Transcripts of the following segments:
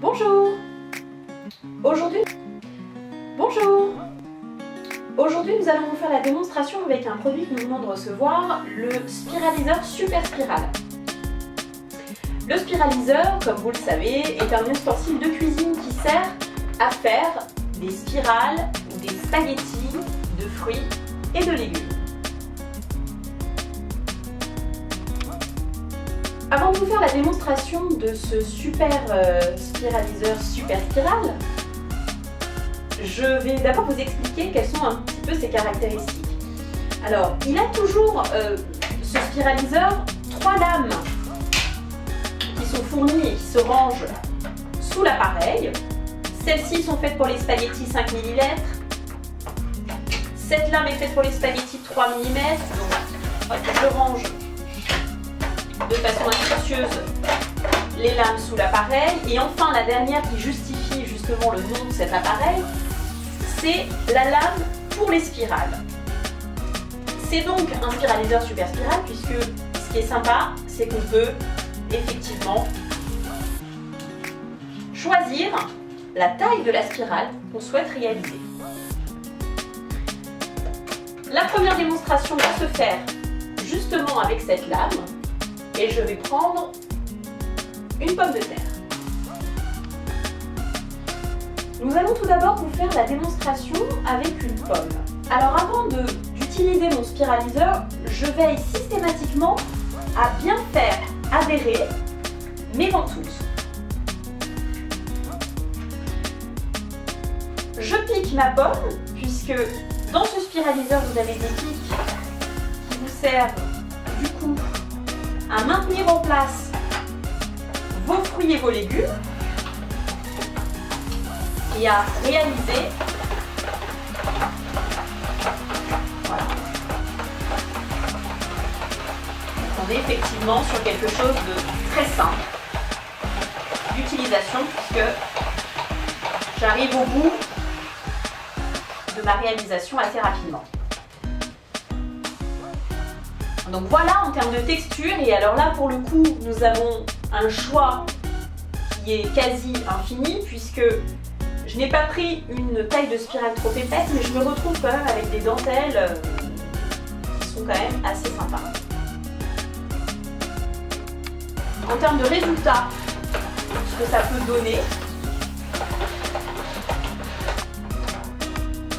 Bonjour Aujourd'hui, bonjour Aujourd'hui, nous allons vous faire la démonstration avec un produit que nous venons de recevoir, le spiraliseur Super Spiral. Le spiraliseur, comme vous le savez, est un ustensile de cuisine qui sert à faire des spirales ou des spaghettis de fruits et de légumes. Avant de vous faire la démonstration de ce super euh, spiraliseur super spiral, je vais d'abord vous expliquer quelles sont un petit peu ses caractéristiques. Alors, il a toujours, euh, ce spiraliseur, trois lames qui sont fournies et qui se rangent sous l'appareil. Celles-ci sont faites pour les spaghettis 5 mm. Cette lame est faite pour les spaghettis 3 mm. Donc, je range de façon astucieuse les lames sous l'appareil. Et enfin, la dernière qui justifie justement le nom de cet appareil, c'est la lame pour les spirales. C'est donc un spiraliseur super spiral puisque ce qui est sympa, c'est qu'on peut effectivement choisir la taille de la spirale qu'on souhaite réaliser. La première démonstration va se faire justement avec cette lame et je vais prendre une pomme de terre. Nous allons tout d'abord vous faire la démonstration avec une pomme. Alors avant d'utiliser mon spiraliseur, je veille systématiquement à bien faire adhérer mes ventouses. Je pique ma pomme, puisque dans ce spiraliseur, vous avez des pics qui vous servent du coup à maintenir en place vos fruits et vos légumes et à réaliser. On est effectivement sur quelque chose de très simple d'utilisation puisque j'arrive au bout de ma réalisation assez rapidement. Donc voilà en termes de texture et alors là pour le coup nous avons un choix qui est quasi infini puisque je n'ai pas pris une taille de spirale trop épaisse mais je me retrouve quand même avec des dentelles euh, qui sont quand même assez sympas. En termes de résultats, ce que ça peut donner,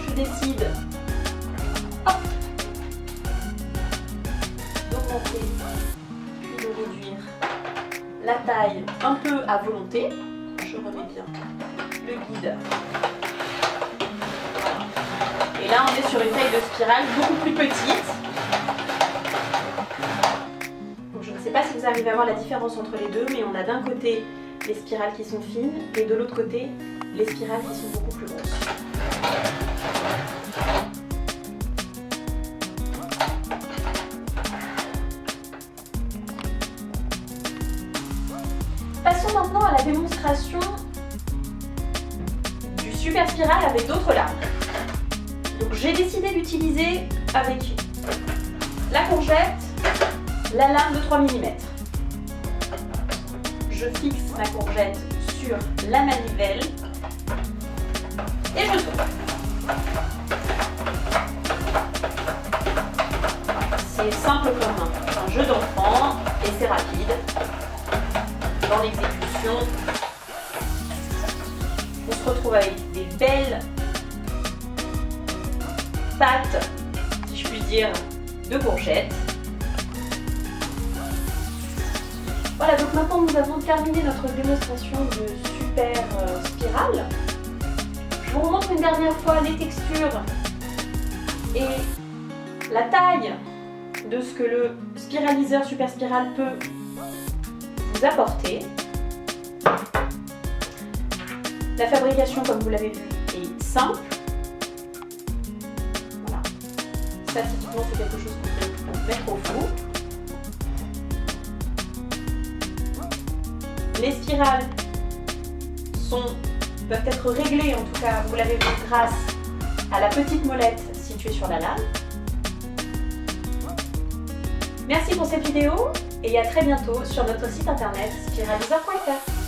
je décide la taille un peu à volonté. Je remets bien le guide. Et là, on est sur une taille de spirale beaucoup plus petite. je ne sais pas si vous arrivez à voir la différence entre les deux, mais on a d'un côté les spirales qui sont fines et de l'autre côté les spirales qui sont beaucoup plus grosses. Maintenant à la démonstration du super spiral avec d'autres lames. Donc j'ai décidé d'utiliser avec la courgette la lame de 3 mm. Je fixe ma courgette sur la manivelle et je tourne. C'est simple comme un jeu d'enfant et c'est rapide dans l'exécution. On se retrouve avec des belles pâtes, si je puis dire, de courgettes. Voilà, donc maintenant nous avons terminé notre démonstration de super euh, spirale. Je vous remontre une dernière fois les textures et la taille de ce que le spiraliseur super spiral peut apporter. La fabrication, comme vous l'avez vu, est simple. Voilà. Ça, typiquement, c'est quelque chose qu'on peut mettre au four. Les spirales peuvent être réglées, en tout cas, vous l'avez vu, grâce à la petite molette située sur la lame. Merci pour cette vidéo et à très bientôt sur notre site internet spiraliseur.fr.